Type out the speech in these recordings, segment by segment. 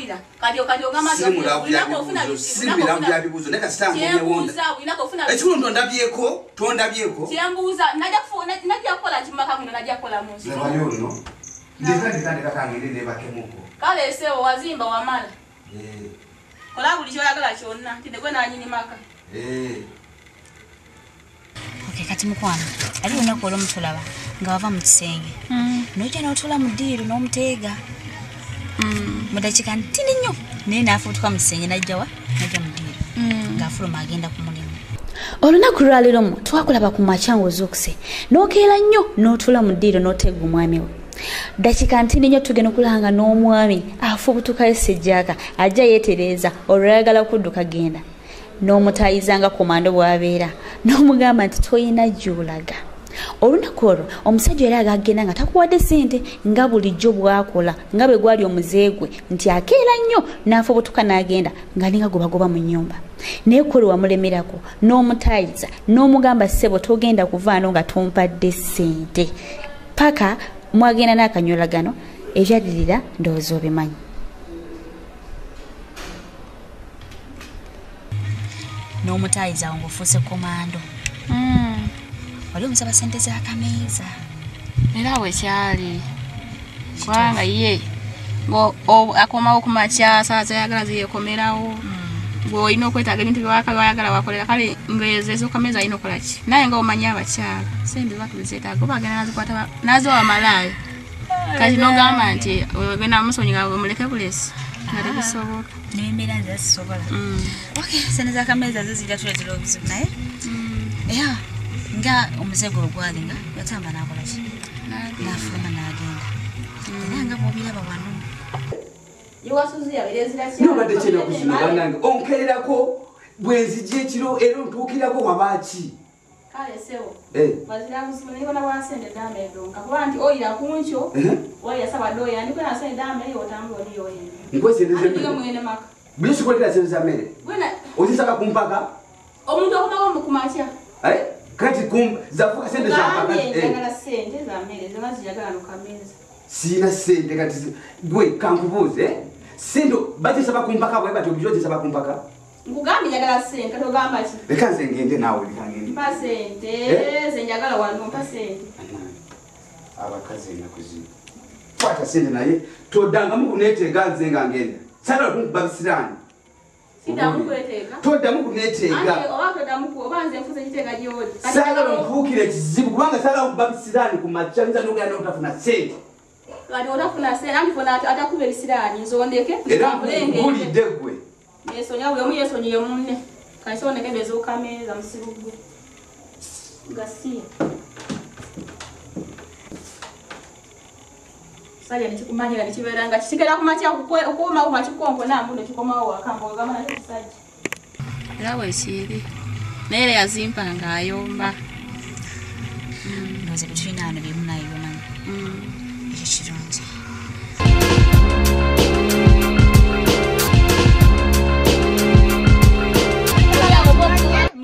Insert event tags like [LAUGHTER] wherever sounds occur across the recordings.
mpulira kati kati ogamba olinako ofuna- byabibuzo naye kasitambonyewonda kyembuuza olinako ofuna ekirundo ndabyeko tondabyeko kyembuuza najja kukola kimaka muno najja kukola mu nsi? Lebayo nno ndekandekandekakangende nebakemuko kale esewo wazimba wamala. Kola buli kyoyagala kyonna nti negwe nanyini maka. Okay, kati mukwano ali olunaku olwo mutulaba nga wava mu kisenge. Nojja n'otula mu ddiiru n'omuteega mu dakiika ntini nnyo. Naye naafuutuka mu kisenge najjawa najja mu ddiiru ng'afuluma agenda ku mulimu. Olunaku lwaleero twakulaba ku makya ng'ozuukuse n'okeera nnyo n'otula mu ddiiro n'oteega omwami we. Dakiika ntini nnyo tugenda okulanga n'omwami afubutukayo sejjaaka ajja yeetereeza olwayagala kudduka genda. N'omutayizanga komando bw'abeera. N'omugamba nti toyina gy'olaga olunaku olwo omusajja era agagenda nga takuwadde sente nga bulijjo bwakola nga bwe gwali omuze gwe nti akeera nnyo n'afubutuka n'agenda ng'alinga gobagoba mu nnyumba. Naye kole wamulemerako n'omutayiza n'omugamba ssebo togenda kuvaano nga tompadde sente paka mwagenda n'akanyolagano ebyaddirira ndowooza obimanyi. N'omutayiza awo ng'ofuuse komando wali omusaba sente z'akameeza era bwekyali kubanga ye akomawo ku makya saa zayagala ziyekomerawo gweolina okwetaaga ebintu byewayagala wakolera kale ngezo ezokameza alina okolaki naye nga omanyi abakyala. Sente batulizetaaga oba agenda nazikwata naziwa bamalaaya kati nogamba nti ogenda musonyiga muleke bulesi nga tebisoboka n'embeera nze zisobola. Mm. okay sente z'akameeza zo zijja tuleetera obuzibu naye nga omuzego ogwali nga yatamba n'akola ki? N'afuluma n'agenda. Era nga bwobiraba wano. Nobadde kyenakuzino banange onkererako bwenzijja ekiro era ontuukirako wabaaki kale sewo Eh, bazira kusimu nibona bwasente dama edonka kuba nti oyira kunkyo eh, wayasaba doya ndikwena sente dama eyo otambula oliyoyenda nkwesendeza andiga emmere mwene maka? Buli kikuletera sente za mmere bwena ozisaba kumpaka omuntu okomawo mukumakya Eh, kati kum- zafuuka sente eh, njagala sente siina kati gwe kankubuuze eh? sente bazisaba kumpaka bwe bati obujo ozisaba kumpaka nkugambye njagala sente kati ogamba ki? Leka nze ngende naawe leka ngende mpa sente Eh? ze njagala wano mpa sente. Abakazi enaku zino. Kwata sente naye toddangamu kuneeteega nze nga ngenda. Sala kunkuba bisiraani toddamu kuneeteega saagala onfuukira ekizibu kubanga saagala kuba bisiraani ku makya nza nogenda notafuna sente kati otafuna sente anti fona atakuba ebisiraani nzondeke era mpulidde gwe yesonya buli omu yesonyiye munne. Kaisoneke bezukameeza musiru gwe gasiya salya nekikumanyira nekibeera nga kisigera kumakya okukomawo makikonko nambu nekikomawo wakambogama nakyo kisajja era bwekiri naye era yazimpa nga ayomba. Ndowooza bye tulina wano byemu naye byomanyi ekyo kirungi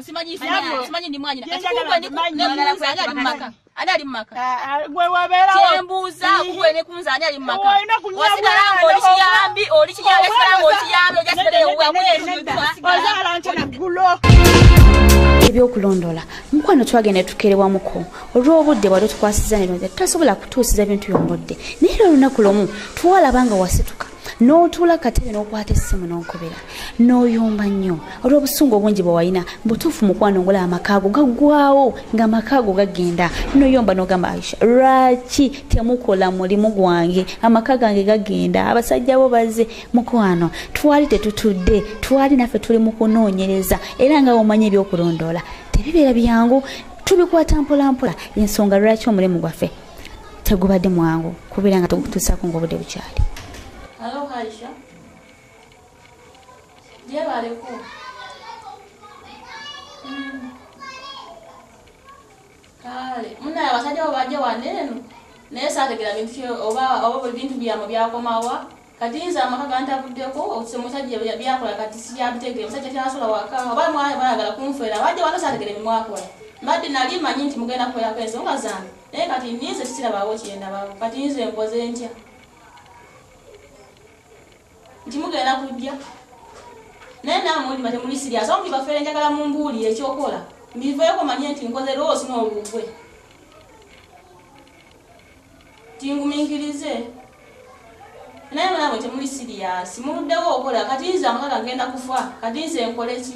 simanyi ndi mwanyina Gyenjagala kumanya. ani ali mumaka gwe wabeerawo kyembuuza kugwe ne kunza ani ali mumaka wasigala nga oli kiyambi oli kiyambi sigala nga oli kiyambi ojasigala ozaala ntya naggulo ebyokulondoola mukwano twagenda tukerewamuko olw'obudde bwali tukwasiza neronze tutasobola kutuusiza bintu yombodde naye era olunaku lumu twalaba nga wasituka n'otuula katebe n'okwata essimu n'okubira. N'oyomba nnyo. Olw'obusungu obungi bwe walina butuufu mukwano ngula amakaago. Gaggwawo ng'amakaago gagenda n'oyomba n'ogamba aisha lwaki temukola mulimu gwange? Amaka gange gagenda abasajja bo bazze. Mukwano twali tetutudde. Twali naffe tuli mu kunoonyereza. Era nga womanyi ebyokulondoola. Tebibeera byangu. Tubikwata mpolampola. Ensonga lwaki omulimu gwaffe? Tegubadde mwangu. Kubeera nga tugutuusaako ng'obudde bukyali Baleko? Mm. Kale, muna abasajja bo bajja waneeno naye saategera bintu kye oba oba buli bintu byamu byakomawa kati nze amaka gantabuddeko okuse musajja bya- byakola kati siyabitegeere musajja kyasola waka oba mwali bayagala kunfeera bajja wano saategere bimwakola mbadde nali manyi nti mugenda kweyako ensonga zange naye kati ninze sikirabaawo kyendabako kati nze mpoze ntya nti mugenda kujja naye namulima temuli sirias awo mubafeere njagala mumbuulire ekyokola. Mbiveeko manye nti nkoze loosi n'olugwe. Tinguminkirize naye namwe temuli sirias muluddewo okola kati nze amakaga ngenda kufa kati nze nkole ki?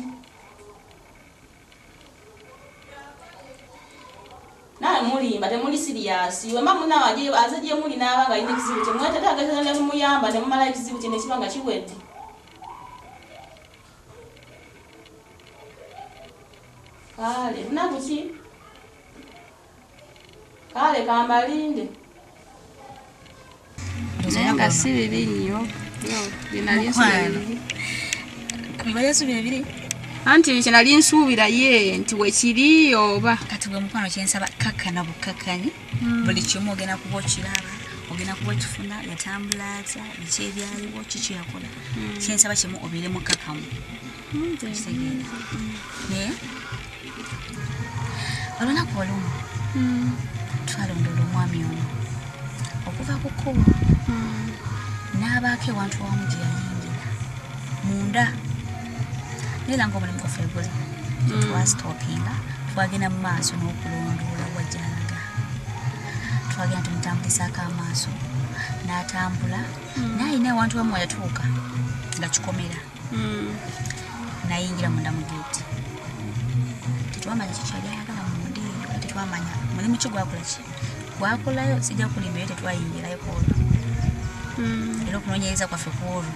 Naye mulimba temuli siriasi wemba munawe aze gye muli naaba nga alina ekizibu kye mwetatagazane kumuyamba nemumala ekizibu kye nekiba nga kiwedde kale lunaku ki? Kale kambalinde. Naye nga si bibi nnyo. Yo, binali nsuubira bibiri. anti kinali nsuubira ye nti wekiri oba? Kati bwe mukwano kyensaba kakkana bukakkanyi buli kimu ogenda kuba okiraba ogenda kuba okifuna yatambula atya biki ebyaliwo kiki yakola kyensaba kimu obeere mukakamu kitegeera. Naye olunaku olumu twalondola omwami ono okuva ku kkubo n'abaako ewantu wamu gye yayingira munda. Naera ngaomulimu gwaffe guli twasitopinga twagenda mu maaso n'okulondoola wajjalaga twagenda tumutambulisaako amaaso n'atambula naye alina awantu wamu wayatuuka nga kikomera nayingira munda mu geeti tetwamanya kikyali tetwamanya mulimu ki gwakola ki? Gwakolayo sijja kulimbayo tetwayingirayo kwolwo era okunoonyereza kwaffe kwolwo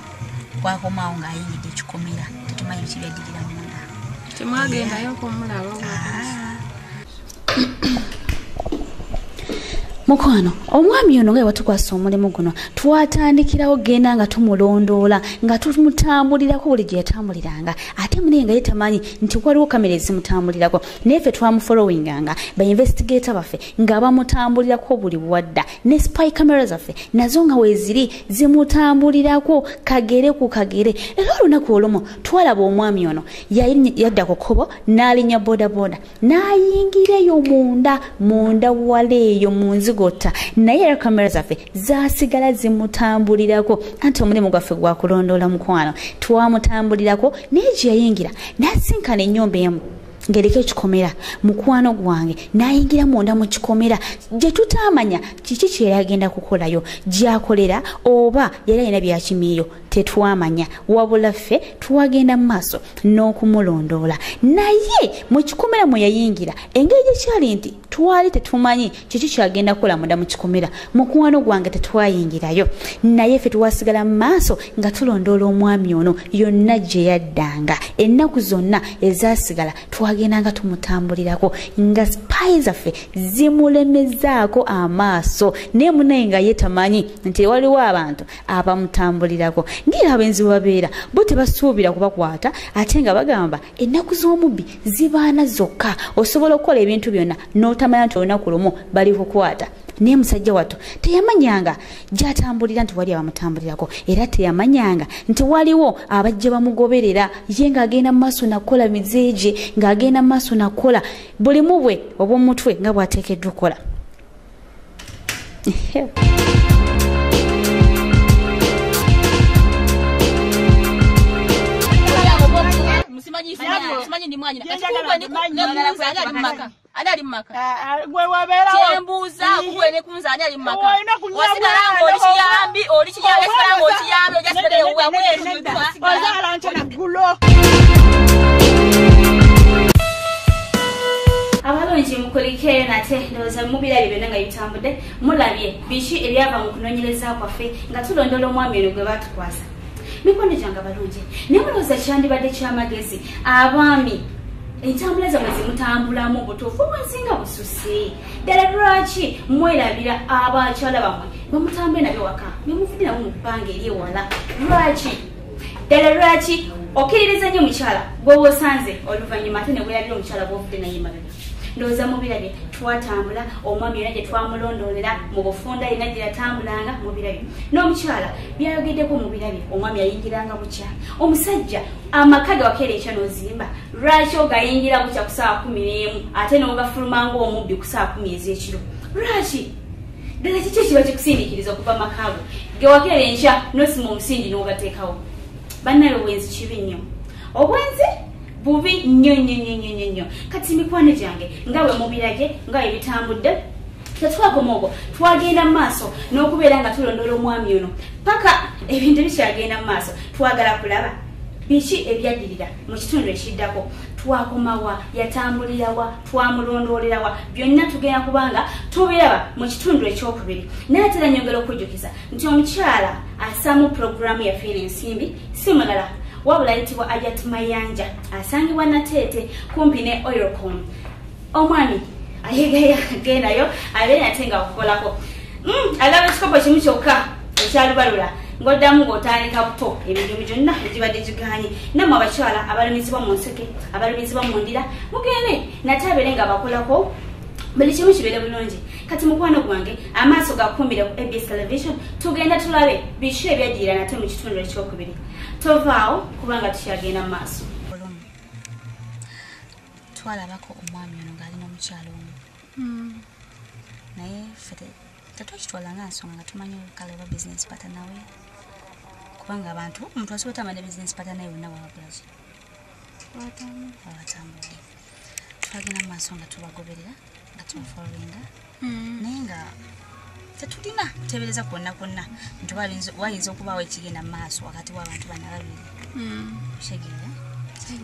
kwakomaawo ng'ayingidde ekikomera tetumanyi biki byaddirira munda. Temwagendayo kumulaba [COUGHS] mukwano omwami ono nga ewatukwasa omulimu guno twatandikirawo genda nga tumulondoola nga tumutambulirako buli gye yatambuliranga. Ate munaye nga ye tamanyi nti waliwo kamera ezimutambulirako naye ffe twamufolowinganga bainvestigato baffe nga bamutambulirako buli bwadda ne spy camera zaffe nazo nga weeziri zimutambulirako kagere ku kagere. Era olunaku olumu twalaba omwami ono yadda ku kkubo n'alinnya bodaboda. N'ayingireyo munda munda wala eyo mu nzigotta naye era kamera zaffe zasigala zimutambulirako. Anti omulimu gwaffe gwakulondoola mukwano twamutambulirako naye gye yayingira n'asinkana ennyumba emu ng'eriko ekikomera mukwano gwange n'ayingira munda mu kikomera. Gye tutaamanya kiki kye yali agenda kukolayo? Gy'akolera oba yali alina byakimiyo tetwamanya. Wabula ffe twagenda mu maaso n'okumulondoola. Naye mu kikomera mwe yayingira engeri gyekyali nti twali tetumanyi kiki kyagenda kukola munda mu kikomera. Mukwano gwange tetwayingirayo. Naye ffe twasigala mu maaso nga tulondoola omwami ono yonna gye yaddanga. Ennaku zonna ezasigala twagendanga tumutambulirako nga sipayi zaffe zimulemezaako amaaso. Naye munaye nga ye tamanyi nti waliwo abantu abamutambulirako ngaera abenzi babeera bo tebasuubira kubakwata ate nga bagamba ennaku z'omubbi zibaana zokka. Osobola okukola ebintu byonna n'otamanya nti olunaku lumu bali kukwata. Naye musajja watto teyamanyanga gyatambulira nti wali abamutambulirako era teyamanyanga nti waliwo abajja bamugoberera ye ng'agenda mu maaso nakukola mizeegye ng'agenda mu maaso nakukola bulimu bwe obw'omutwe nga bw'ateekeddwa okukola simanyi ndi mwanyina kati Gyenjagala kugwe mmanyi. nekunza ani ali mumaka ani ali mumaka kyembuuza kugwe nekunza ani ali mumaka Olina kunywa wasigala nga mwana, oli kiyambi oli kiyambi wasigala nga oli kiyambi ojasigala ewamwetuwa ozaala ntona ggulo abalungi mukulikeyo nate ndowooza mubirabye byonna nga bitambudde mulabye biki ebyava mu kunoonyereza kwaffe nga tulondoola omwami ono gwe baatukwasa mikono gyange abalungi naye mulowooza kyandibadde kyamagezi abaami entambula zammwe zimutambulamu butuufu mwezinga bususe ddala lwaki mwerabira abakyala bammwe bamutambule nabyo waka? Nemuvudde nabo mu bbanga eri ewala. Lwaki? Ddala lwaki? Okkiririza nnyo mukyala gweoba osanze oluvannyuma ate ne bwerabira omukyala gwovudde naye emabega ndowooza mubirabye twatambula omwami yona gye twamulondoolera mu bufunda yena gye yatambulanga mubirabye n'omukyala byayogeddeko mubirabye omwami yayingiranga bukya omusajja amaka ge wakeera ekya n'ozimba lwaki ogayingira bukya ku saawa kumi n'emu ate n'ogafulumanga omubbi ku saawa kumi ez'ekiro? Lwaki? Ddala kiki ekiba kikusindiikiriza okuva makaago gewakera enkya nosima omusingi n'ogateekawo. Bannaye obwenzi kibi nnyo. Obwenzi bubi nnyo nnyo nnyo nnyo nnyo kati mikwano gyange nga bwe mubirage nga bwe bitambudde tetwakoma ogwo twagenda mu maaso n'okubeera nga tulondola omwami ono. Paka ebintu bikyagenda mu maaso twagala kulaba. Biki ebyaddirira mu kitundu ekiddako? Twakomawa yatambulirawa twamulondoolerawa byonna tugenda kubanga tubiraba mu kitundu ekyokubiri. Naye tera nyongera okujjukiza nti omukyala assaamu puroguramu yafeera ensimbi si mulala wabula ayitibwa ajat mayanja. Asangibwa nateete kumpi ne oilcom omwami ayegeya gendayo abeere ate nga okukolako Mm, agaba ekikopo kimu kyokka ekyalubalula ngaoddamu ng'otandika buto ebintu byonna egibadde giganye. Nammwe abakyala abalumizibwa mu nseke abalumizibwa mu ndira mugende. Nate abeere nga bakolako buli kimu kibeere bulungi. Kati mukwano gwange amaaso gakumbire ku abs television tugenda tulabe biki ebyaddirira nate mu kitundu ekyokubiri tovaawo kubanga tukyagenda mu maaso. Twalabako omwami ono ng'alina omukyalo omu. Naye ffe te- tetwakitwala nga nsonga nga tumanyi olukale oba bizinesi patana we. Kubanga abantu omuntu asobola tamanya bizinesi patana ye wonna wawakulaki wabatambudde twagenda mu maaso nga tubagoberera nga tubafolowinga naye nga tetulina kuteebereza kwonna kwonna. Nti wayinza okubaawo ekigenda mu maaso wakati w'abantu bana babiri. Kitegeera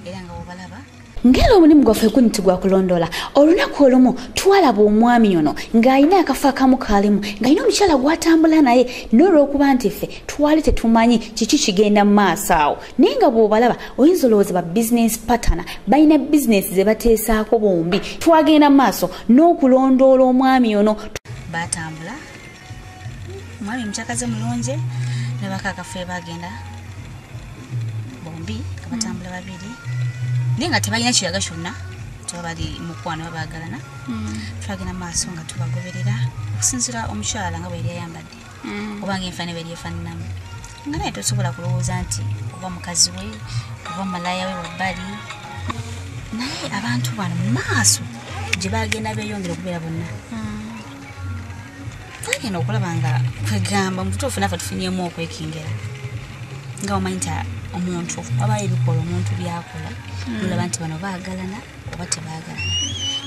era nga wobalaba. Ngera omulimu gwaffe guniti gwa kulondola olunaku olumu twalaba omwami ono ng'alina akafo akamu kaalimu ng'alina omukyala gw'atambula naye n'olwokuba nti ffe twali tetumanyi kiki kigenda mu maaso awo. Naye nga bw'obalaba oyinza olowooza ba bizinesi patana balina bizinesi ze bateesaako bombi. Twagenda mu maaso n'okulondoola omwami ono. Batambula omwami mukyakaze mulungi ne bakakafe bagenda bombi nga batambula babiri. Naye nga tebalina kiyaga kyonna tuba bali mukwano babagalana twagenda maaso nga tubagoberera. Okusinzira omukyala nga bweri ayambadde oba nga enfaane bweri efaananamu nga naye tosobola kulowooza nti oba mukazi we oba malaya we wabbali. Naye abantu bano mu maaso gye bagenda beeyongera okubeera bonna twagenda okulaba nga kwegamba mu butuufu naffe tufunyemu okwekingera. Nga omanyi nti omuntu wabayo ebikola omuntu byakola nolaba nti bano baagalana oba tebaagalana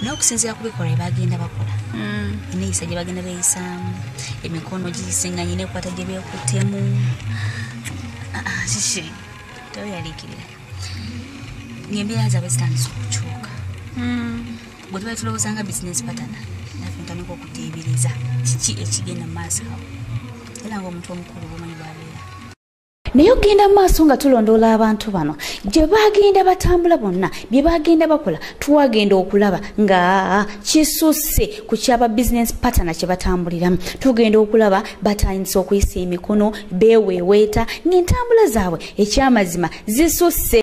naye okusinziira ku bikolwa byebagenda bakola. Eneeyisa gye bagenda beeyisaamu emikono gisinganye nekwata gye beekuttemu Ah, ah, kiki toyaliikirira. Ngaembeera zaabwe zitandisa okukyuka. Bwe tuba tulowooza nga bizinesi patana naffe ntandika okuteebereza kiki ekigenda mu maaso awo era ngaomuntu omukulu bwomanyi bwabeera naye ogenda mu maaso nga tulondoola abantu bano gye bagenda batambula bonna bye bagenda bakola twagenda okulaba nga kisusse ku kyaba bizinesi patana kye batambuliramu. Tugenda okulaba batandise okuyisa emikono beeweeweeta ng'entambula zaabwe ekyamazima zisusse